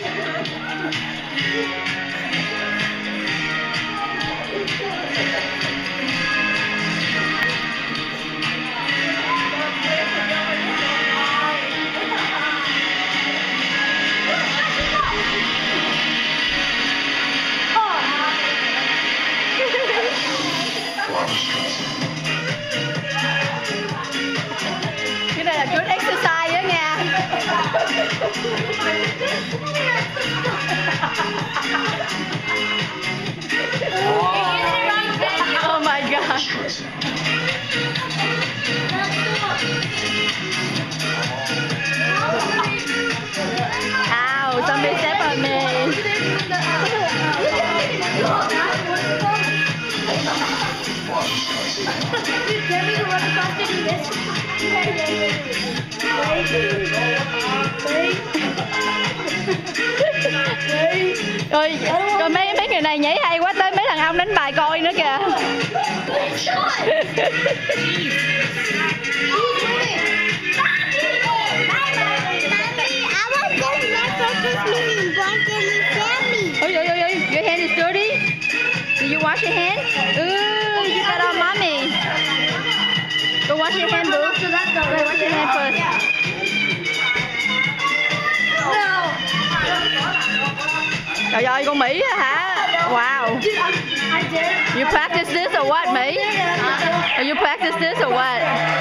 cái này là good exercise đó nha. Rồi, rồi mấy mấy người này nhảy hay quá tới mấy thằng ông đánh bài coi nữa kìa. Ôi, ôi, ôi, ôi, your hand is dirty. do you wash your hand? Ooh, So, wash your hand, boo. Wash your hand first. No. Wow. You practice this or what, Mỹ? You practice this or what?